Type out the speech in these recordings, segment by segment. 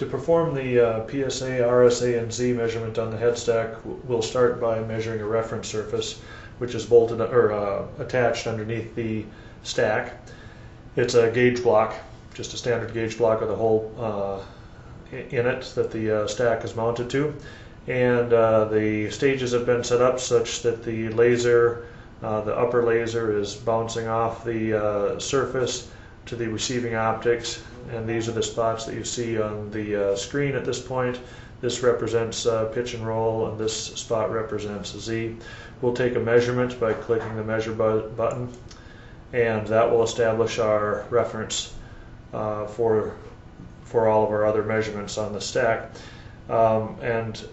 To perform the uh, PSA, RSA, and Z measurement on the head stack, we'll start by measuring a reference surface, which is bolted or uh, attached underneath the stack. It's a gauge block, just a standard gauge block with a hole uh, in it that the uh, stack is mounted to. And uh, the stages have been set up such that the laser, uh, the upper laser, is bouncing off the surface to the receiving optics. And these are the spots that you see on the uh, screen at this point. This represents uh, pitch and roll, and this spot represents Z. We'll take a measurement by clicking the measure bu- button, and that will establish our reference uh, for for all of our other measurements on the stack. Um, and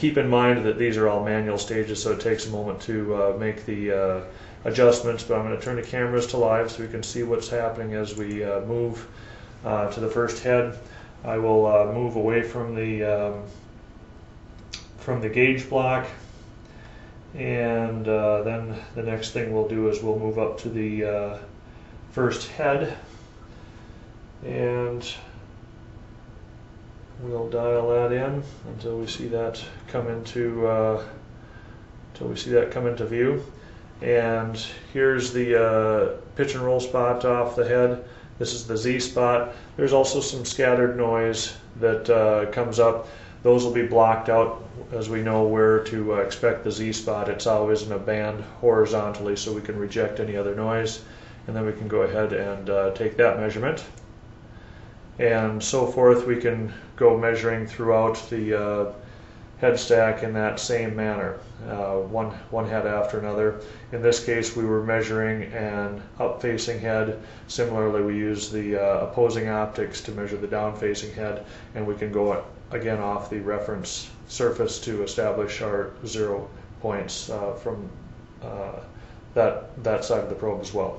keep in mind that these are all manual stages, so it takes a moment to uh, make the uh, adjustments. But I'm going to turn the cameras to live so we can see what's happening as we uh, move to the first head. I will move away from the um, from the gauge block, and uh, then the next thing we'll do is we'll move up to the uh, first head, and we'll dial that in until we see that come into uh, until we see that come into view. And here's the uh, pitch and roll spot off the head. This is the Z spot. There's also some scattered noise that uh, comes up. Those will be blocked out as we know where to uh, expect the Z spot. It's always in a band horizontally so we can reject any other noise. And then we can go ahead and uh, take that measurement. And so forth, we can go measuring throughout the uh, head stack in that same manner, uh, one, one head after another. In this case, we were measuring an up-facing head. Similarly, we use the uh, opposing optics to measure the down-facing head, and we can go again off the reference surface to establish our zero points uh, from uh, that, that side of the probe as well.